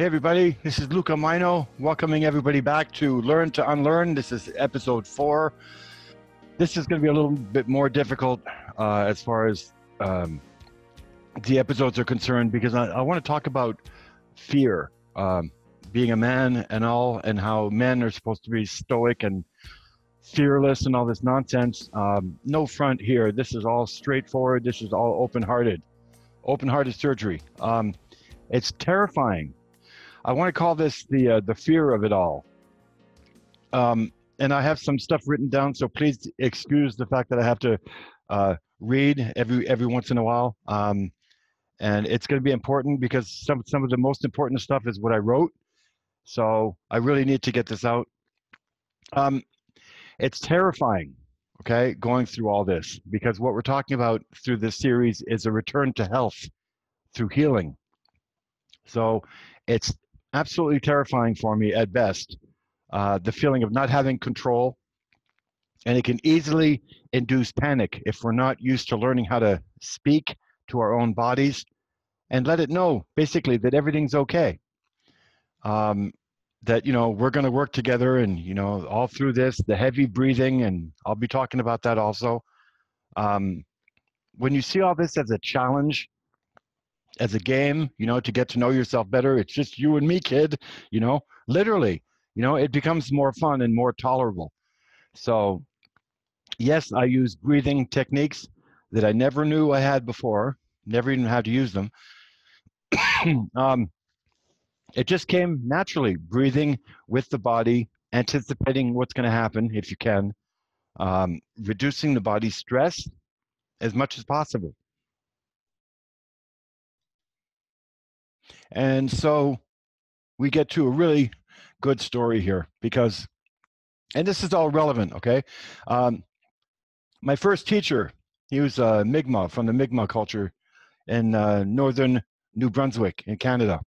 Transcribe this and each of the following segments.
Hey, everybody, this is Luca Majno, welcoming everybody back to Learn to Unlearn. This is episode four. This is going to be a little bit more difficult uh, as far as um, the episodes are concerned because I, I want to talk about fear, um, being a man and all, and how men are supposed to be stoic and fearless and all this nonsense. Um, no front here. This is all straightforward. This is all open hearted, open hearted surgery. Um, it's terrifying I want to call this the uh, the fear of it all. Um, and I have some stuff written down, so please excuse the fact that I have to uh, read every every once in a while. Um, and it's going to be important because some some of the most important stuff is what I wrote. So I really need to get this out. Um, it's terrifying, okay, going through all this because what we're talking about through this series is a return to health through healing. So it's absolutely terrifying for me at best. Uh, the feeling of not having control, and it can easily induce panic if we're not used to learning how to speak to our own bodies and let it know basically that everything's okay. Um, that you know we're going to work together, and you know all through this, the heavy breathing, and I'll be talking about that also. Um, when you see all this as a challenge as a game, you know, to get to know yourself better. It's just you and me, kid, you know, literally, you know, it becomes more fun and more tolerable. So, yes, I use breathing techniques that I never knew I had before, never even had to use them. um, it just came naturally, breathing with the body, anticipating what's going to happen if you can, um, reducing the body's stress as much as possible. And so we get to a really good story here because, and this is all relevant, okay? Um, my first teacher, he was a Mi'kmaq from the Mi'kmaq culture in uh, northern New Brunswick in Canada.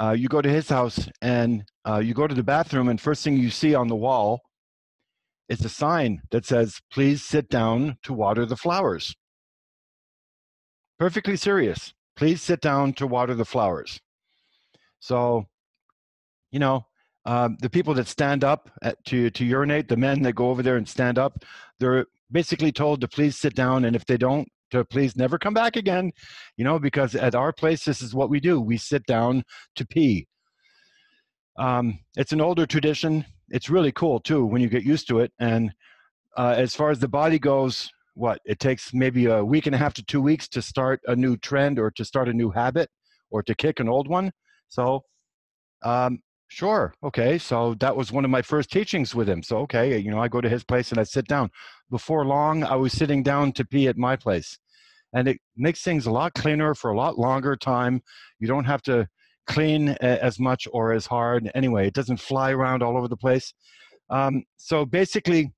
Uh, you go to his house and uh, you go to the bathroom, and first thing you see on the wall is a sign that says, Please sit down to water the flowers. Perfectly serious please sit down to water the flowers. So, you know, um, the people that stand up at, to, to urinate, the men that go over there and stand up, they're basically told to please sit down. And if they don't, to please never come back again, you know, because at our place, this is what we do. We sit down to pee. Um, it's an older tradition. It's really cool too when you get used to it. And uh, as far as the body goes, what it takes maybe a week and a half to two weeks to start a new trend or to start a new habit or to kick an old one. So um, sure okay so that was one of my first teachings with him. So okay you know i go to his place and i sit down. Before long i was sitting down to pee at my place. And it makes things a lot cleaner for a lot longer time. You don't have to clean as much or as hard. Anyway it doesn't fly around all over the place. Um, so basically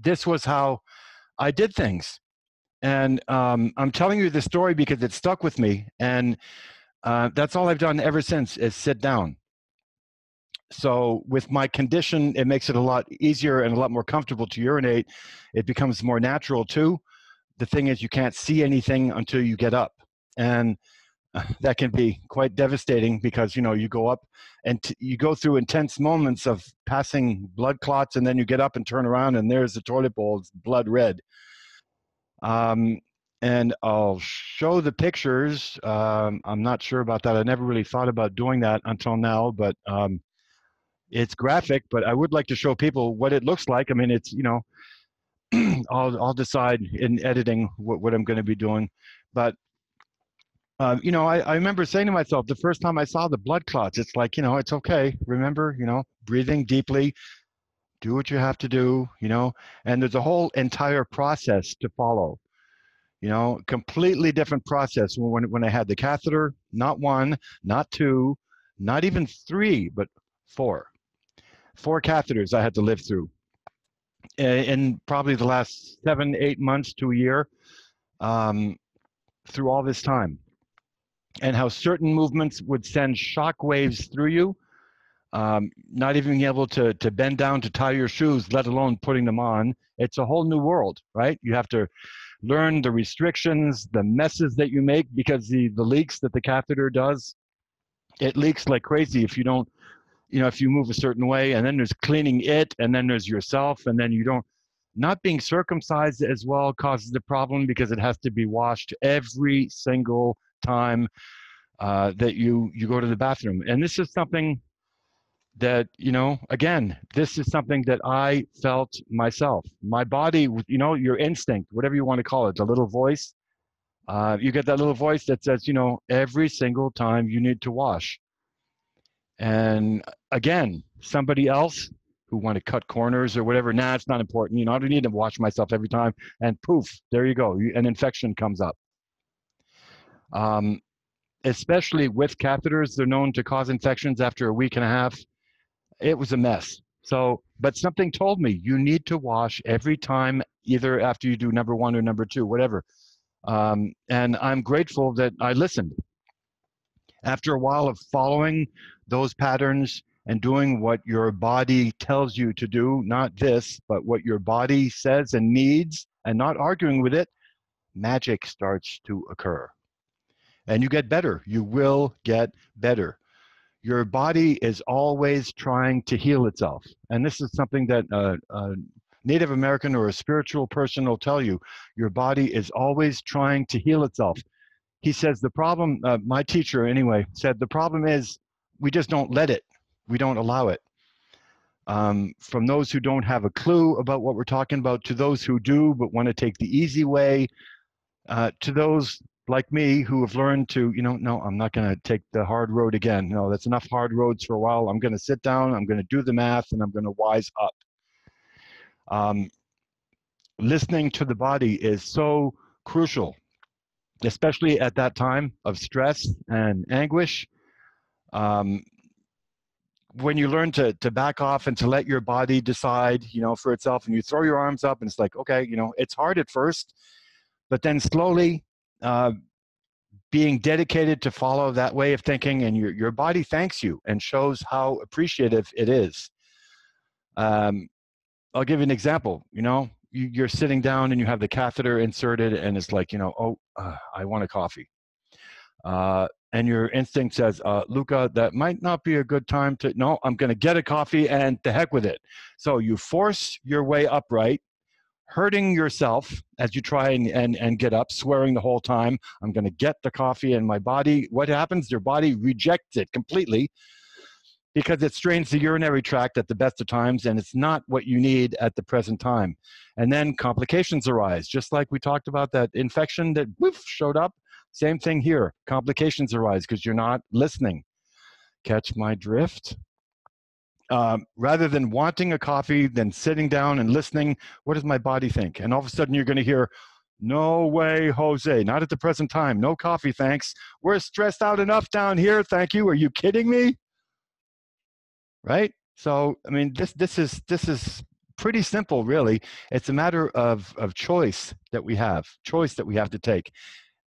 this was how I did things. And um, I'm telling you this story because it stuck with me. And uh, that's all I've done ever since is sit down. So with my condition, it makes it a lot easier and a lot more comfortable to urinate. It becomes more natural too. The thing is, you can't see anything until you get up. And that can be quite devastating because you know you go up and t- you go through intense moments of passing blood clots and then you get up and turn around and there's the toilet bowl blood red. Um, and i'll show the pictures um, i'm not sure about that i never really thought about doing that until now but um, it's graphic but i would like to show people what it looks like i mean it's you know I'll, I'll decide in editing what, what i'm going to be doing but uh, you know, I, I remember saying to myself the first time I saw the blood clots, it's like, you know, it's okay. Remember, you know, breathing deeply, do what you have to do, you know, and there's a whole entire process to follow. You know, completely different process when when I had the catheter, not one, not two, not even three, but four. Four catheters I had to live through in probably the last seven, eight months to a year um, through all this time and how certain movements would send shock waves through you. Um, not even being able to, to bend down to tie your shoes, let alone putting them on. It's a whole new world, right? You have to learn the restrictions, the messes that you make because the, the leaks that the catheter does, it leaks like crazy if you don't, you know, if you move a certain way, and then there's cleaning it, and then there's yourself, and then you don't. Not being circumcised as well causes the problem because it has to be washed every single time uh, that you you go to the bathroom, and this is something that you know again this is something that i felt myself. My body you know your instinct whatever you want to call it the little voice uh, you get that little voice that says you know every single time you need to wash. And again somebody else who want to cut corners or whatever nah it's not important you know i don't need to wash myself every time and poof there you go an infection comes up um, especially with catheters they're known to cause infections after a week and a half it was a mess. So, but something told me you need to wash every time, either after you do number one or number two, whatever. Um, and I'm grateful that I listened. After a while of following those patterns and doing what your body tells you to do, not this, but what your body says and needs, and not arguing with it, magic starts to occur. And you get better. You will get better your body is always trying to heal itself. And this is something that a, Native American or a spiritual person will tell you. Your body is always trying to heal itself. He says the problem, uh, my teacher anyway, said the problem is we just don't let it, we don't allow it. Um, from those who don't have a clue about what we're talking about to those who do but want to take the easy way, uh, to those like me who have learned to, you know, no, I'm not going to take the hard road again. No, that's enough hard roads for a while. I'm going to sit down, I'm going to do the math, and I'm going to wise up. Um, listening to the body is so crucial, especially at that time of stress and anguish. Um, when you learn to to back off and to let your body decide, you know, for itself, and you throw your arms up, and it's like, okay, you know, it's hard at first, but then slowly uh, being dedicated to follow that way of thinking and your, your body thanks you and shows how appreciative it is. Um, i'll give you an example you know you, are sitting down and you have the catheter inserted and it's like you know oh uh, i want a coffee. Uh, and your instinct says uh, luca that might not be a good time to no i'm going to get a coffee and to heck with it. So you force your way upright hurting yourself as you try and, and, and get up, swearing the whole time, I'm going to get the coffee in my body. What happens? Your body rejects it completely because it strains the urinary tract at the best of times and it's not what you need at the present time. And then complications arise, just like we talked about that infection that woof, showed up. Same thing here. Complications arise because you're not listening. Catch my drift? Um, rather than wanting a coffee, then sitting down and listening, what does my body think? And all of a sudden you're going to hear, no way, Jose, not at the present time. No coffee, thanks. We're stressed out enough down here, thank you. Are you kidding me? Right? So, I mean, this, this, is, this is pretty simple, really. It's a matter of, of choice that we have, choice that we have to take.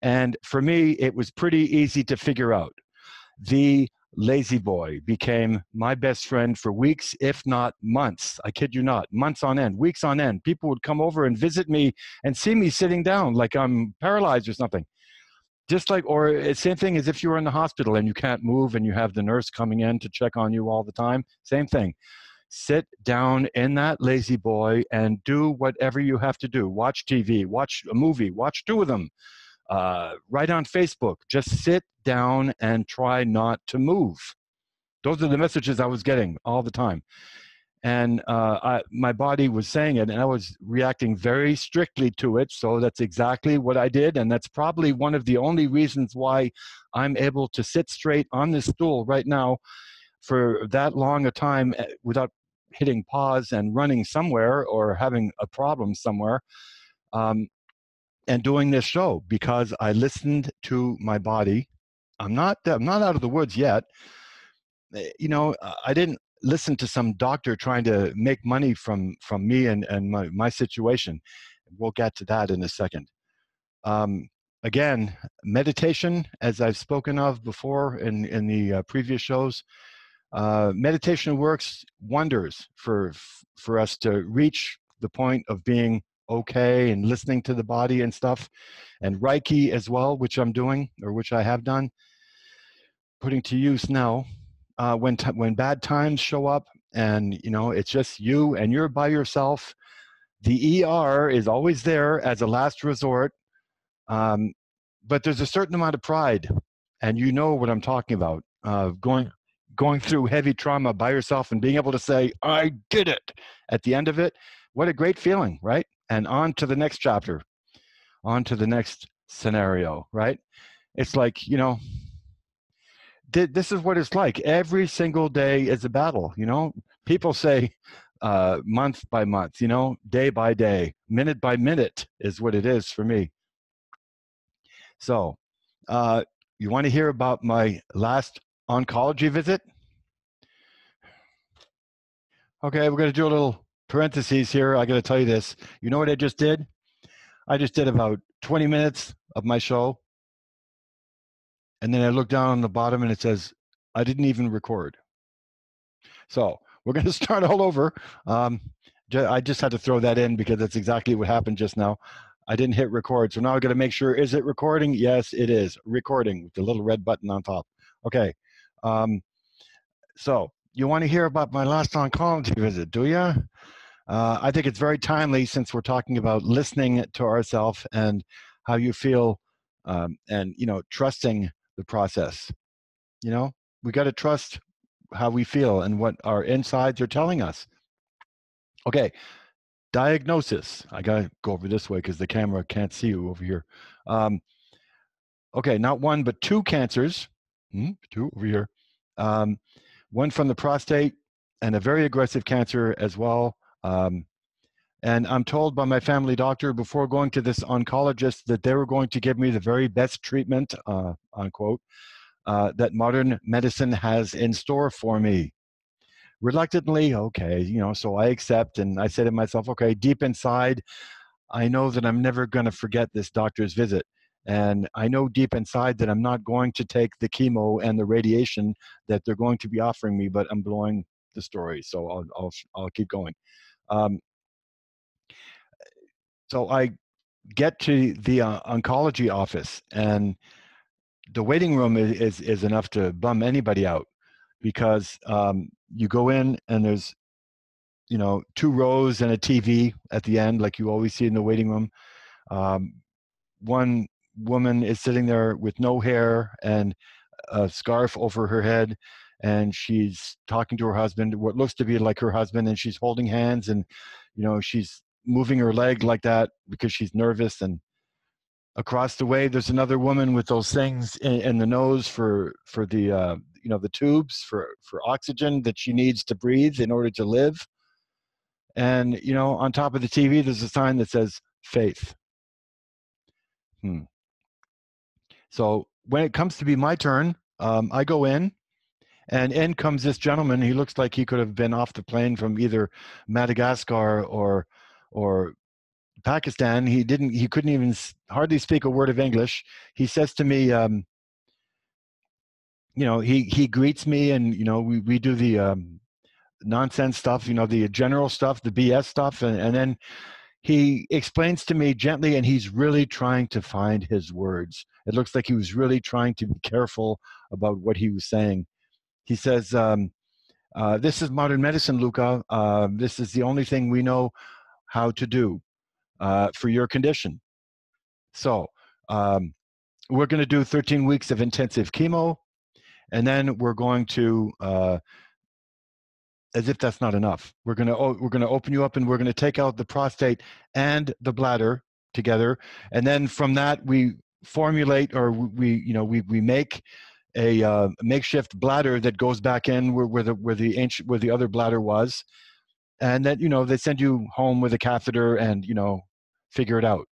And for me, it was pretty easy to figure out. The La-Z-Boy became my best friend for weeks, if not months. I kid you not, months on end, weeks on end. People would come over and visit me and see me sitting down like I'm paralyzed or something. Just like, or eh, same thing as if you were in the hospital and you can't move and you have the nurse coming in to check on you all the time. Same thing. Sit down in that La-Z-Boy and do whatever you have to do. Watch TV, watch a movie, watch two of them uh, write on Facebook. Just sit down and try not to move. Those are the messages I was getting all the time. And uh, I, my body was saying it, and I was reacting very strictly to it. So that's exactly what I did. And that's probably one of the only reasons why I'm able to sit straight on this stool right now for that long a time eh, without hitting pause and running somewhere or having a problem somewhere. Um, and doing this show because I listened to my body. I'm not I'm not out of the woods yet. Eh, you know, I didn't listen to some doctor trying to make money from from me and and my my situation. We'll get to that in a second. Um, again, meditation, as I've spoken of before in in the uh, previous shows, uh, meditation works wonders for for us to reach the point of being okay and listening to the body and stuff, and Reiki as well, which I'm doing or which I have done, putting to use now. Uh, when t- when bad times show up and you know it's just you and you're by yourself, the ER is always there as a last resort. Um, but there's a certain amount of pride, and you know what I'm talking about. Uh, going going through heavy trauma by yourself and being able to say, "I did it" at the end of it. What a great feeling, right? And on to the next chapter, on to the next scenario, right? It's like you know, this is what it's like. Every single day is a battle. You know, people say uh, month by month. You know, day by day, minute by minute is what it is for me. So, uh, you want to hear about my last oncology visit? Okay, we're going to do a little parentheses here. I got to tell you this. You know what I just did? I just did about 20 minutes of my show. And then I look down on the bottom and it says, I didn't even record. So we're going to start all over. Um, I just had to throw that in because that's exactly what happened just now. I didn't hit record. So now I got to make sure, is it recording? Yes, it is recording with the little red button on top. Okay. Um, so you want to hear about my last oncology visit, do you? Uh, I think it's very timely since we're talking about listening to ourselves and how you feel um, and, you know, trusting the process. You know, we got to trust how we feel and what our insides are telling us. Okay, diagnosis. I got to go over this way because the camera can't see you over here. Um, okay, not one, but two cancers. Hmm, two over here. Um, one from the prostate and a very aggressive cancer as well. Um, and I'm told by my family doctor before going to this oncologist that they were going to give me the very best treatment, uh, unquote, uh, that modern medicine has in store for me reluctantly, okay, you know, so I accept and I say to myself, okay, deep inside, I know that I'm never going to forget this doctor's visit. And I know deep inside that I'm not going to take the chemo and the radiation that they're going to be offering me, but I'm blowing the story. So I'll, I'll, I'll keep going. Um, so I get to the uh, oncology office and the waiting room is, is, is enough to bum anybody out because um, you go in and there's you know two rows and a tv at the end like you always see in the waiting room um, one woman is sitting there with no hair and a scarf over her head and she's talking to her husband what looks to be like her husband and she's holding hands and you know she's moving her leg like that because she's nervous and across the way there's another woman with those things in, in the nose for for the uh, you know the tubes for for oxygen that she needs to breathe in order to live. And you know on top of the tv there's a sign that says faith. Hmm so when it comes to be my turn um, i go in and in comes this gentleman. He looks like he could have been off the plane from either madagascar or or pakistan. He didn't he couldn't even hardly speak a word of english. He says to me um, you know, he he greets me, and you know, we we do the um, nonsense stuff, you know, the general stuff, the BS stuff, and, and then he explains to me gently, and he's really trying to find his words. It looks like he was really trying to be careful about what he was saying. He says, um, uh, "This is modern medicine, Luca. Uh, this is the only thing we know how to do uh, for your condition. So." Um, we're going to do 13 weeks of intensive chemo and then we're going to uh, as if that's not enough. We're going to we're going to open you up and we're going to take out the prostate and the bladder together. And then from that we formulate or we you know we we make a uh, makeshift bladder that goes back in where, where the where the ancient where the other bladder was. And then you know they send you home with a catheter and you know figure it out.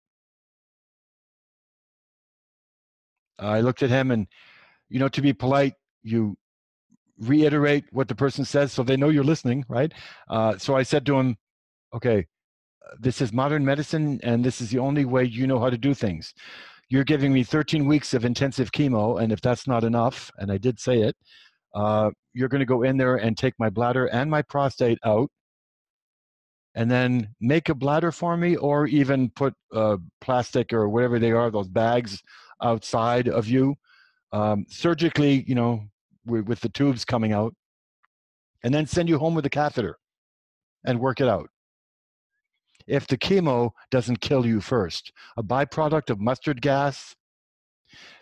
I looked at him and you know to be polite you reiterate what the person says so they know you're listening, right? Uh, so I said to him, okay, this is modern medicine and this is the only way you know how to do things. You're giving me 13 weeks of intensive chemo, and if that's not enough, and I did say it, uh, you're going to go in there and take my bladder and my prostate out. and then make a bladder for me, or even put uh, plastic or whatever they are, those bags outside of you, um, surgically, you know, with, the tubes coming out, and then send you home with a catheter and work it out. If the chemo doesn't kill you first, a byproduct of mustard gas,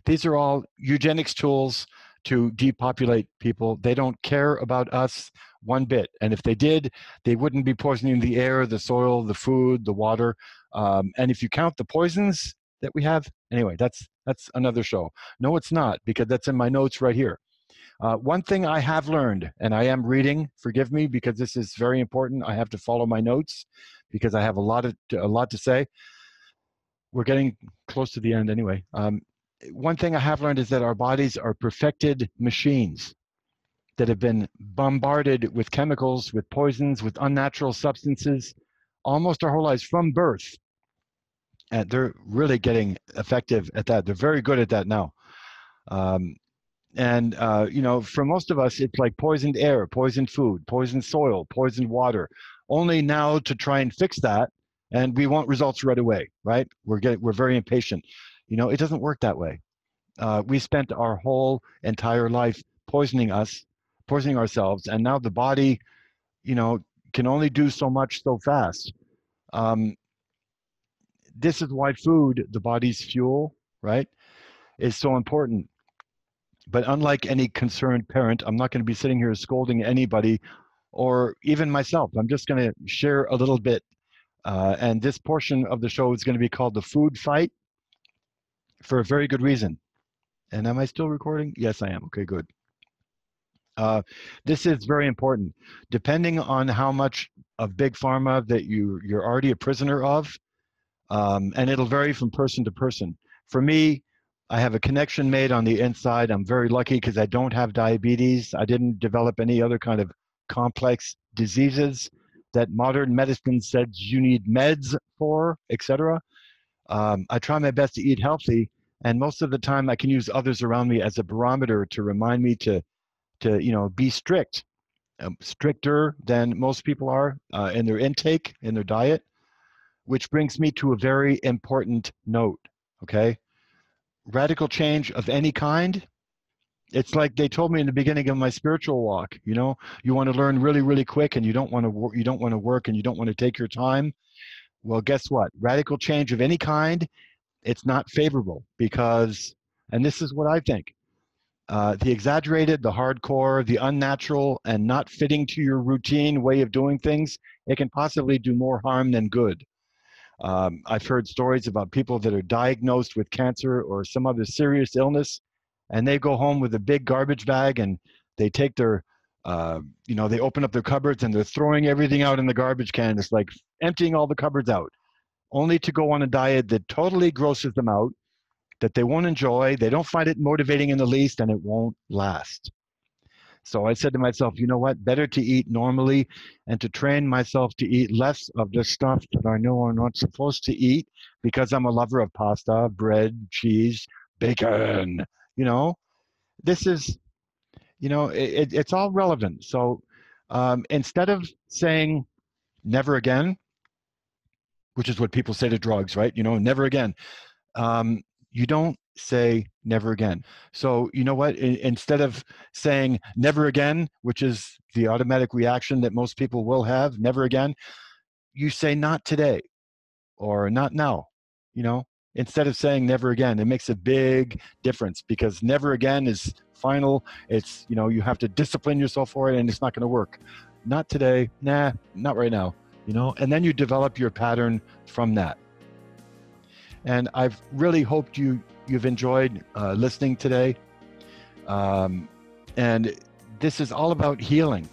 these are all eugenics tools to depopulate people. They don't care about us one bit. And if they did, they wouldn't be poisoning the air, the soil, the food, the water. Um, and if you count the poisons that we have, anyway, that's that's another show. No, it's not because that's in my notes right here. Uh, one thing I have learned, and I am reading. Forgive me because this is very important. I have to follow my notes because I have a lot of a lot to say. We're getting close to the end anyway. Um, one thing I have learned is that our bodies are perfected machines that have been bombarded with chemicals, with poisons, with unnatural substances almost our whole lives from birth. And they're really getting effective at that. They're very good at that now. Um, and, uh, you know, for most of us, it's like poisoned air, poisoned food, poisoned soil, poisoned water. Only now to try and fix that, and we want results right away, right? We're, getting, we're very impatient. You know, it doesn't work that way. Uh, we spent our whole entire life poisoning us, poisoning ourselves, and now the body, you know, can only do so much so fast. Um, this is why food, the body's fuel, right, is so important. But unlike any concerned parent, I'm not going to be sitting here scolding anybody or even myself. I'm just going to share a little bit. Uh, and this portion of the show is going to be called The Food Fight for a very good reason. And am I still recording? Yes, I am. Okay, good. Uh, this is very important. Depending on how much of big pharma that you you're already a prisoner of, um, and it'll vary from person to person. For me, I have a connection made on the inside. I'm very lucky because I don't have diabetes. I didn't develop any other kind of complex diseases that modern medicine says you need meds for, etc. Um, I try my best to eat healthy, and most of the time I can use others around me as a barometer to remind me to, to you know, be strict, um, stricter than most people are uh, in their intake, in their diet. Which brings me to a very important note. Okay, radical change of any kind. It's like they told me in the beginning of my spiritual walk. You know, you want to learn really, really quick, and you don't want to work you don't want to work, and you don't want to take your time well, guess what? Radical change of any kind, it's not favorable because, and this is what I think uh, the exaggerated, the hardcore, the unnatural, and not fitting to your routine way of doing things, it can possibly do more harm than good. Um, I've heard stories about people that are diagnosed with cancer or some other serious illness, and they go home with a big garbage bag and they take their uh, you know, they open up their cupboards and they're throwing everything out in the garbage can. It's like emptying all the cupboards out, only to go on a diet that totally grosses them out, that they won't enjoy, they don't find it motivating in the least, and it won't last. So I said to myself, you know what? Better to eat normally and to train myself to eat less of the stuff that I know I'm not supposed to eat because I'm a lover of pasta, bread, cheese, bacon. You know, this is you know, it, it's all relevant. So um, instead of saying never again, which is what people say to drugs, right? You know, never again. Um, you don't say never again. So you know what? Instead of saying never again, which is the automatic reaction that most people will have, never again, you say not today or not now. You know, instead of saying never again, it makes a big difference because never again is final. It's, you know, you have to discipline yourself for it and it's not going to work. Not today. Nah, not right now. You know, and then you develop your pattern from that. And I've really hoped you you've enjoyed uh, listening today. Um, and this is all about healing.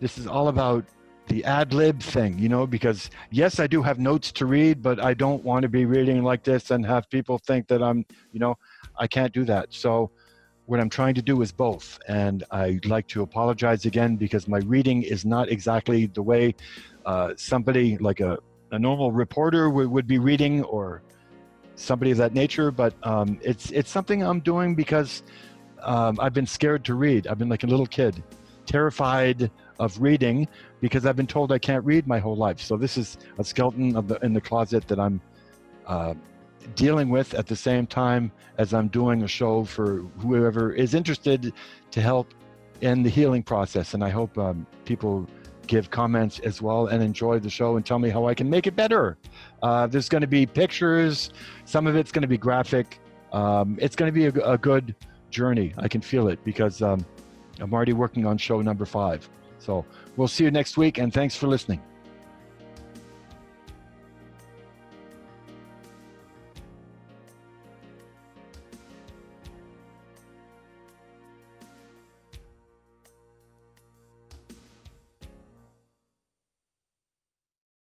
This is all about the ad lib thing, you know, because yes, I do have notes to read, but I don't want to be reading like this and have people think that I'm, you know, I can't do that. So what I'm trying to do is both. And I'd like to apologize again because my reading is not exactly the way uh, somebody like a, a normal reporter would, would be reading or somebody of that nature. But um, it's, it's something I'm doing because um, I've been scared to read. I've been like a little kid, terrified of reading because I've been told I can't read my whole life. So this is a skeleton of the, in the closet that I'm uh, dealing with at the same time as I'm doing a show for whoever is interested to help in the healing process. And I hope um, people give comments as well and enjoy the show and tell me how I can make it better. Uh, there's going to be pictures. Some of it's going to be graphic. Um, it's going to be a, a, good journey. I can feel it because um, I'm already working on show number five. So we'll see you next week, and thanks for listening.